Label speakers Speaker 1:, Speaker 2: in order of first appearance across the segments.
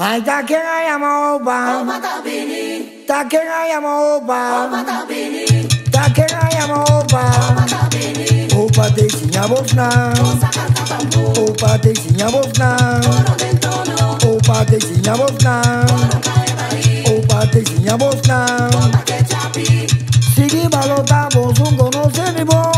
Speaker 1: Ay, ta que llama opa. Opa
Speaker 2: tapini.
Speaker 1: Ta que llama opa. Opa tapini. Ta que llama opa. Opa tapini. Opa te sinya bofna. Opa te sinya bofna. Opa te sinya bofna. Opa te sinya bofna. Sigi balota bozungo no se ni bo.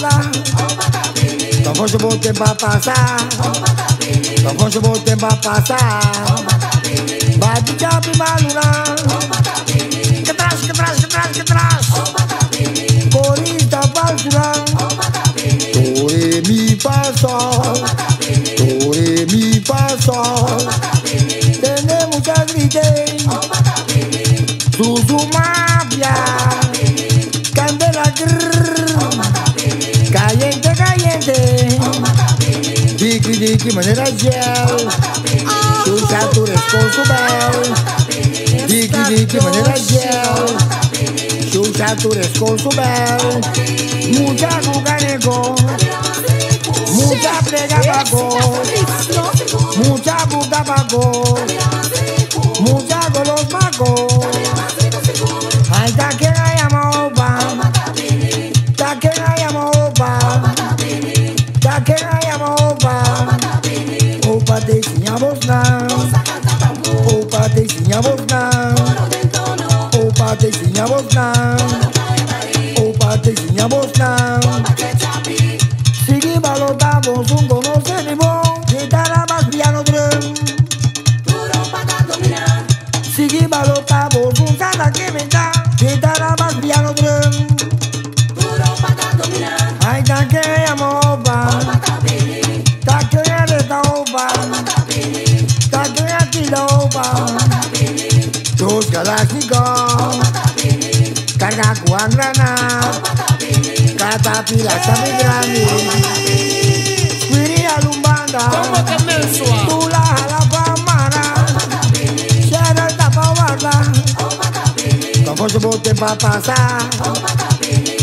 Speaker 1: balada. Só vou chamar o tempo a passar. Só vou chamar o tempo a passar. Vai de diabo maluna. Que traz, que traz, que traz, que traz. Corita baluna. Tore mi passo. Tore mi passo. Tenemos que gritar. Tapini, Diki, diki, manera gel Chucha su bel Diki, diki, manera gel Chucha su bel Mucha cucaneco Mucha plega pago. Mucha buca pago. Mucha con los pagos Ay, taquena ya moba Taquena ya moba Taquena Opa, dezinha można Opa, dezinja można Opa, dezinja można Sige balotamos un Dos galácticos Carga cuangrana Catapila ¿Cómo que
Speaker 2: mensua?
Speaker 1: Tula halapa mara Shera tapa guarda Como se bote va pasar.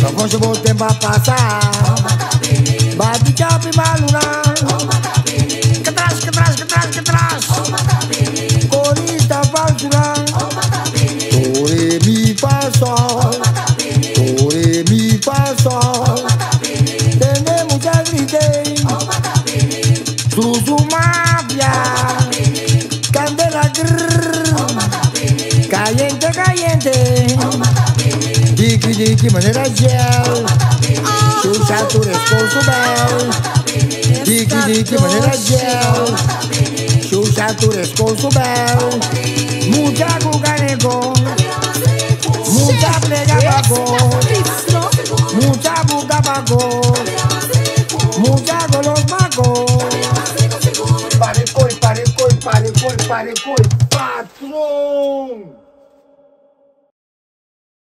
Speaker 1: Como se bote va pasar. Bati chapi maluna de maneira gel. Chucha tu responsável. Dique, dique, maneira gel. Chucha tu responsável. Muda o negou Muda plega bagou Muda buga bagou Muda golos bagou Parecoi, parecoi, parecoi, parecoi Patrão!